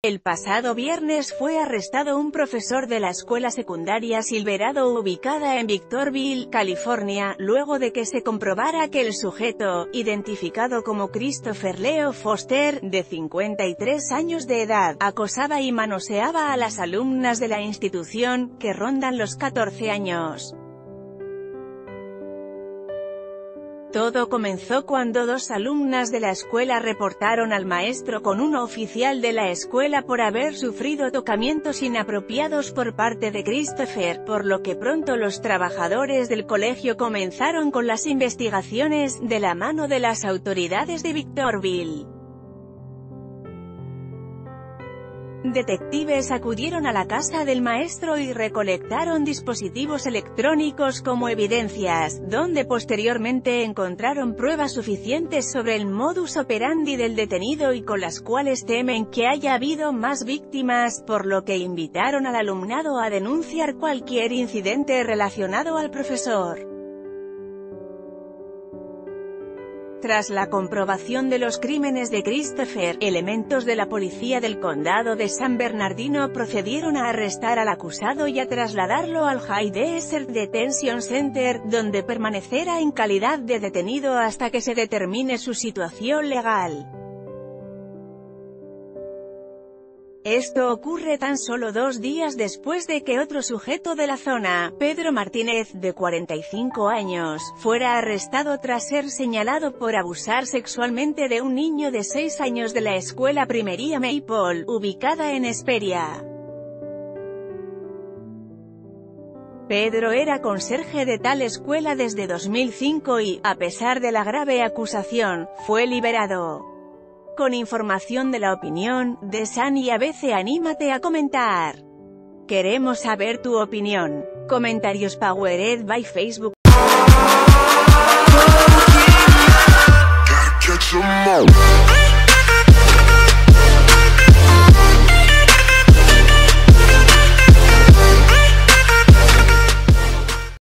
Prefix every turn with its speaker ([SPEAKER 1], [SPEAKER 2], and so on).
[SPEAKER 1] El pasado viernes fue arrestado un profesor de la escuela secundaria Silverado ubicada en Victorville, California, luego de que se comprobara que el sujeto, identificado como Christopher Leo Foster, de 53 años de edad, acosaba y manoseaba a las alumnas de la institución, que rondan los 14 años. Todo comenzó cuando dos alumnas de la escuela reportaron al maestro con un oficial de la escuela por haber sufrido tocamientos inapropiados por parte de Christopher, por lo que pronto los trabajadores del colegio comenzaron con las investigaciones, de la mano de las autoridades de Victorville. Detectives acudieron a la casa del maestro y recolectaron dispositivos electrónicos como evidencias, donde posteriormente encontraron pruebas suficientes sobre el modus operandi del detenido y con las cuales temen que haya habido más víctimas, por lo que invitaron al alumnado a denunciar cualquier incidente relacionado al profesor. Tras la comprobación de los crímenes de Christopher, elementos de la policía del condado de San Bernardino procedieron a arrestar al acusado y a trasladarlo al High Desert Detention Center, donde permanecerá en calidad de detenido hasta que se determine su situación legal. Esto ocurre tan solo dos días después de que otro sujeto de la zona, Pedro Martínez, de 45 años, fuera arrestado tras ser señalado por abusar sexualmente de un niño de 6 años de la escuela primería Maple, ubicada en Esperia. Pedro era conserje de tal escuela desde 2005 y, a pesar de la grave acusación, fue liberado. Con información de la opinión, de San y ABC anímate a comentar. Queremos saber tu opinión. Comentarios Powered by Facebook.